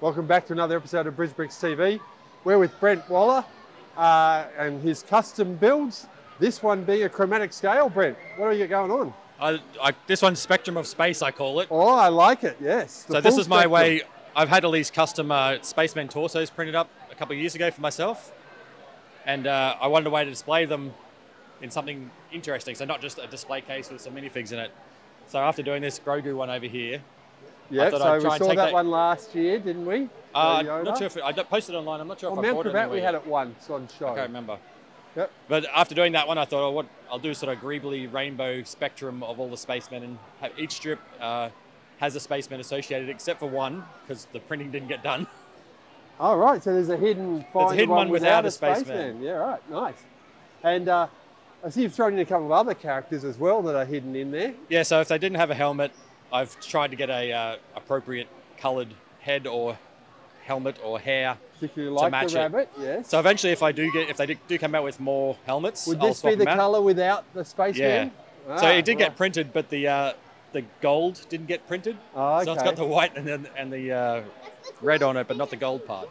Welcome back to another episode of Brisbricks TV. We're with Brent Waller uh, and his custom builds. This one being a chromatic scale. Brent, what are you going on? I, I, this one's Spectrum of Space, I call it. Oh, I like it. Yes. so this is my way. I've had all these custom uh, Spaceman torsos printed up a couple of years ago for myself, and uh, I wanted a way to display them in something interesting. So not just a display case with some minifigs in it. So after doing this Grogu one over here, Yeah, so we saw that, that- one last year, didn't we? uh, Yoda? not sure if it, I posted it online. I'm not sure Well, if I Mount bought it we had it once on show. I can't remember. Yep. But after doing that one, I thought, oh, what I'll do sort of greebly rainbow spectrum of all the spacemen, and have, each strip uh, has a spaceman associated, except for one because the printing didn't get done. All right, so there's a hidden find hidden one one without a spaceman. spaceman. Yeah, right, nice. And uh, I see you've thrown in a couple of other characters as well that are hidden in there. Yeah, so if they didn't have a helmet, I've tried to get a uh, appropriate coloured head or helmet or hair. Particularly To like match the it. rabbit, yes. So eventually, if I do get, if they do, do come out with more helmets, Would this be the colour without the spaceman? so Ah, it did right. get printed, but the uh, the gold didn't get printed. Oh, So it's got the white and then and the uh, red on it, but not the gold part.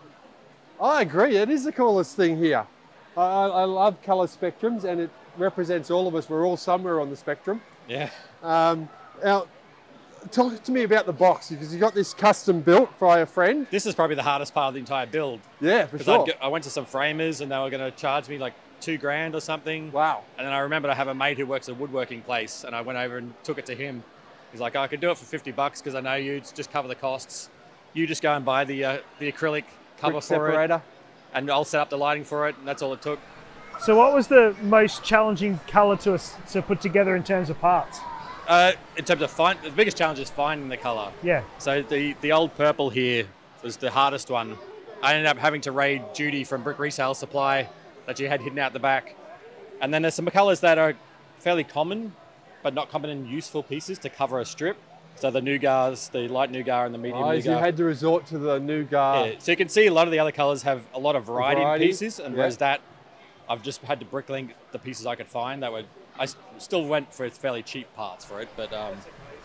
I agree. It is the coolest thing here. I, I, I love colour spectrums, and it represents all of us. We're all somewhere on the spectrum. Yeah. Um, now, talk to me about the box because you got this custom built by a friend. This is probably the hardest part of the entire build. Yeah, for Because sure. I went to some framers and they were going to charge me like two grand or something. Wow. And then I remembered I have a mate who works at a woodworking place, and I went over and took it to him. He's like, oh, I could do it for 50 bucks because I know you, it's just cover the costs. You just go and buy the uh, the acrylic cover Brick for it, separator. and I'll set up the lighting for it, and that's all it took. So, what was the most challenging color to us to put together in terms of parts? Uh, in terms of find, the biggest challenge is finding the color. Yeah, So the the old purple here was the hardest one. I ended up having to raid Judy from Brick Resale Supply that she had hidden out the back. And then there's some colors that are fairly common, but not common in useful pieces to cover a strip. So the Nougats, the light Nougat and the medium Oh, so you had to resort to the nougat. Yeah, So you can see a lot of the other colors have a lot of variety, Variety, in pieces, and yeah. whereas that, I've just had to bricklink the pieces I could find that were. I s- still went for fairly cheap parts for it, but um.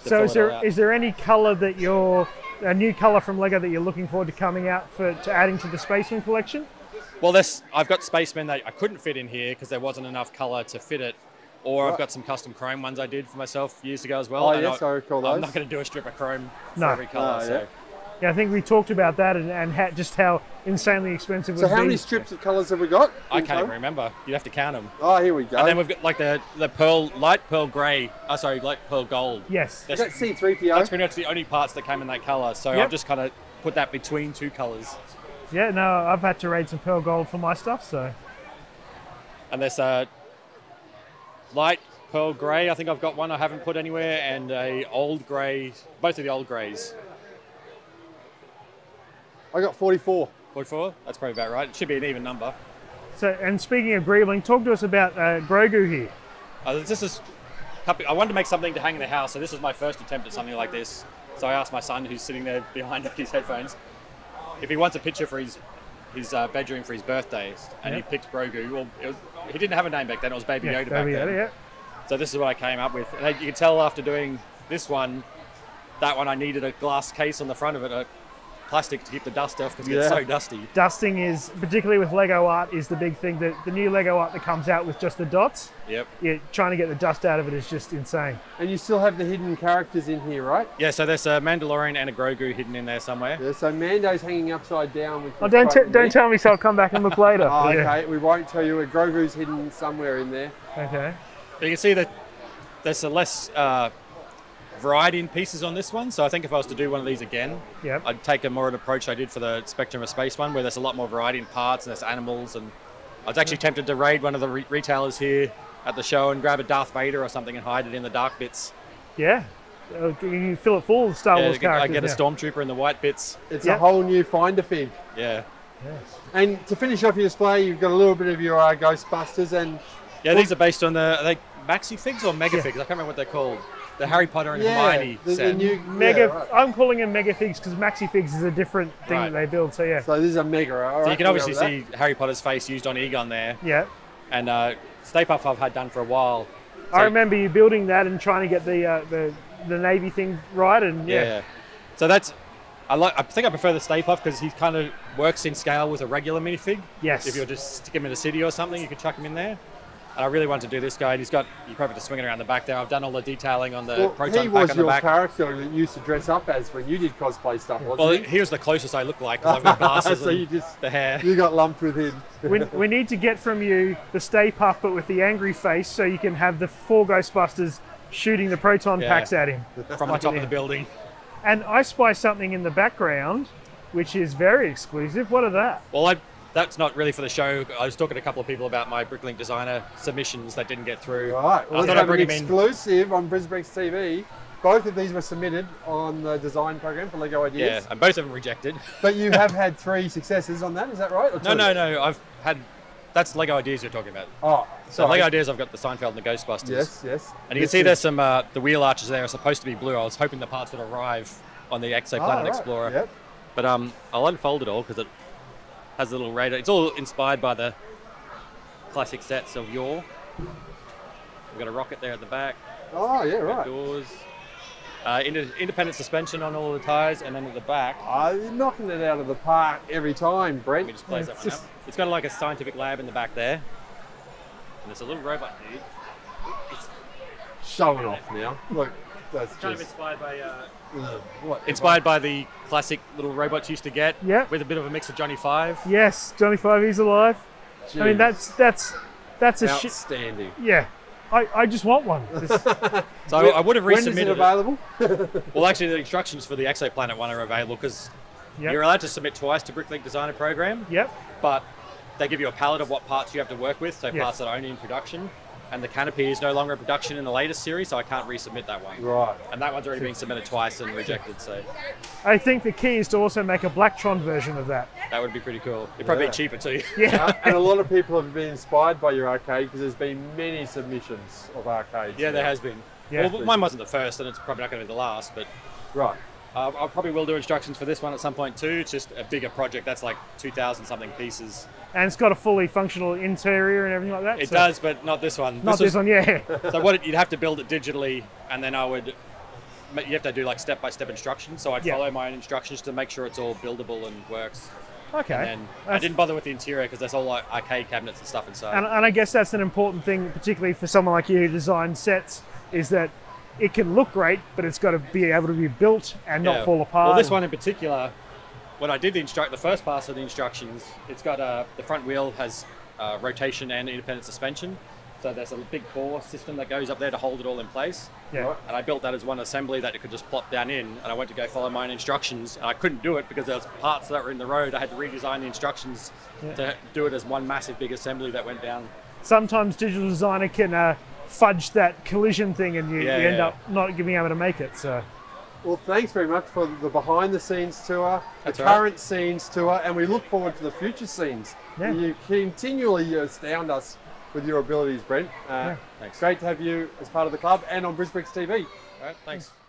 So is it there all out. is there any color that you're a new color from Lego that you're looking forward to coming out for to adding to the Spaceman collection? Well, this I've got spacemen that I couldn't fit in here because there wasn't enough color to fit it, or Right. I've got some custom chrome ones I did for myself years ago as well. Oh, and yes, I recall I'm those. not going to do a strip of chrome for every color. No, so yeah. Yeah, I think we talked about that and, and ha- just how insanely expensive it So would how be. many strips of colours have we got? I can't even remember. You'd have to count them. Oh, here we go. And then we've got like the the pearl light pearl grey. Oh, sorry, light pearl gold. Yes. Is That's, that C3PO? that's pretty much the only parts that came in that color. So Yep. I've just kind of put that between two colors. Yeah, no, I've had to raid some pearl gold for my stuff, so And there's a light pearl grey. I think I've got one I haven't put anywhere, and a old grey. Both of the old greys. I got 44. 44? That's probably about right. It should be an even number. so. And speaking of Greebling, talk to us about uh, Grogu here. Uh, this is. I wanted to make something to hang in the house, so this was my first attempt at something like this. So I asked my son, who's sitting there behind his headphones, if he wants a picture for his his uh, bedroom for his birthday, and he picked Grogu. Well, it was, he didn't have a name back then; it was Baby Yeah, Yoda back Baby then. Yoda, yeah. So this is what I came up with. And you can tell after doing this one, that one I needed a glass case on the front of it, a plastic to keep the dust off because it gets Yeah. so dusty. Dusting is particularly with Lego art is the big thing. That the new Lego art that comes out with just the dots, Yep. yeah, trying to get the dust out of it is just insane. And you still have the hidden characters in here, right? Yeah. So there's a Mandalorian and a Grogu hidden in there somewhere. Yeah, so Mando's hanging upside down with Oh, don't t- don't tell me so. I'll come back and look later. Oh, okay. Yeah. We won't tell you. A Grogu's hidden somewhere in there. Okay. But you can see that there's a less uh, variety in pieces on this one. So I think if I was to do one of these again, Yep. I'd take a more an approach I did for the Spectrum of Space one, where there's a lot more variety in parts and there's animals. And I was actually tempted to raid one of the re- retailers here at the show and grab a Darth Vader or something and hide it in the dark bits. Yeah. Uh, You can fill it full of Star Yeah, Wars I characters. get a now. stormtrooper in the white bits. It's Yeah. a whole new finder fig. Yeah. And to finish off your display, you've got a little bit of your uh, Ghostbusters and Yeah, these are based on the are they maxi figs or mega Yeah. figs? I can't remember what they're called. The Harry Potter and yeah, Hermione the, the new Mega. yeah, right. I'm calling them Mega Figs because Maxi Figs is a different thing Right. that they build. So yeah. So this is a mega. All right, so you can obviously with see Harry Potter's face used on Egon there, Yeah. and uh, Stay Puft I've had done for a while. I remember you building that and trying to get the uh, the the navy thing right, and Yeah. yeah, So that's I like. I think I prefer the Stay Puft because he kind of works in scale with a regular minifig. Yes. If you're just stick him in a city or something, you can chuck him in there. And I really want to do this guy. And he's got. You probably just swinging around the back there. I've done all the detailing on the Well, proton he pack was on the your back. character that you used to dress up as when you did cosplay stuff, wasn't Well, he? he was the closest I looked like because I've got glasses so and you just the hair. you got lumped with him. we, we need to get from you the Stay Puft, but with the angry face, so you can have the four Ghostbusters shooting the proton Yeah. packs at him. from the top of the building. And I spy something in the background, which is very exclusive. What are that? Well, I, that's not really for the show. I was talking to a couple of people about my Bricklink designer submissions that didn't get through. Right. Well, I let's have an exclusive on Brisbricks TV. Both of these were submitted on the design program for Lego Ideas. Yeah, and both of them rejected. But you have had three successes on that, is that right? No, no, no. I've had. That's Lego Ideas you're talking about. Oh, So. Lego Ideas, I've got the Seinfeld and the Ghostbusters. Yes, yes. And you can see is- there's some. Uh, the wheel arches there are supposed to be blue. I was hoping the parts would arrive on the Exoplanet Ah, right. Explorer. Yep. But um, I'll unfold it all because it has a little radar. It's all inspired by the classic sets of yore. We've got a rocket there at the back. Oh, yeah, right. Doors. Uh, independent suspension on all the tires, and then at the back, Oh, you're knocking it out of the park every time, Brent. let me just close that one just up. It's got like a scientific lab in the back there, and there's a little robot dude. It's showing off now. Look, that's kind of inspired by uh, ugh, what inspired by the classic little robots you used to get. Yeah. With a bit of a mix of Johnny Five. Yes, Johnny Five is alive. I mean, that's that's that's a shit. outstanding. Yeah, I, I just want one. So I, I would have When is it resubmitted it. available? Well, actually, the instructions for the Exoplanet one are available because Yep. you're allowed to submit twice to Bricklink Designer Program, yep. but they give you a palette of what parts you have to work with, so Yes. parts that are only in production. And the canopy is no longer in production in the latest series, so I can't resubmit that one. right. And that one's already been submitted twice and rejected, so I think the key is to also make a Blacktron version of that. that would be pretty cool. It'd probably Yeah. be cheaper too. Yeah. Uh, and a lot of people have been inspired by your arcade because there's been many submissions of arcades. yeah, there has been. Yeah. Well, mine wasn't the first, and it's probably not going to be the last, but Right. Uh, I probably will do instructions for this one at some point too. It's just a bigger project. That's like 2,000 something pieces. and it's got a fully functional interior and everything like that. It so- does, but not this one. Not this was- one, yeah. so what it- you'd have to build it digitally, and then I would. You have to do like step by step instructions. So I'd Yeah. follow my own instructions to make sure it's all buildable and works. Okay. And I didn't bother with the interior because there's all like arcade cabinets and stuff inside. And, and I guess that's an important thing, particularly for someone like you who designs sets, is that it can look great, but it's got to be able to be built and not fall apart. Well, this one in particular, when I did the instruct the first pass of the instructions, it's got uh, the front wheel has uh, rotation and independent suspension. So there's a big core system that goes up there to hold it all in place. Yeah. And I built that as one assembly that it could just plop down in. And I went to go follow my own instructions, and I couldn't do it because there was parts that were in the road. I had to redesign the instructions Yeah. to do it as one massive big assembly that went down. Sometimes digital designer can uh, fudge that collision thing, and you, Yeah, you end yeah. up not being able to make it. So Well, thanks very much for the behind the scenes tour, That's the all right. current scenes tour, and we look forward to the future scenes. Yeah. You continually astound us with your abilities, Brent. Uh, Yeah. Thanks. Great to have you as part of the club and on Brisbricks TV. All right, thanks. Out.